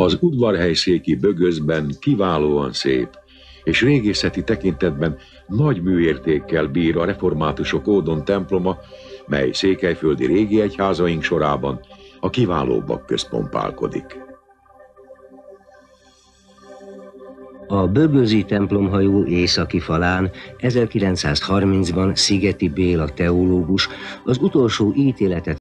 Az udvarhelyszéki bögözben kiválóan szép, és régészeti tekintetben nagy műértékkel bír a reformátusok ódon temploma, mely székelyföldi régi egyházaink sorában a kiválóbbak közpompálkodik. A Bögözi templomhajó északi falán 1930-ban Szigeti Béla teológus az utolsó ítéletet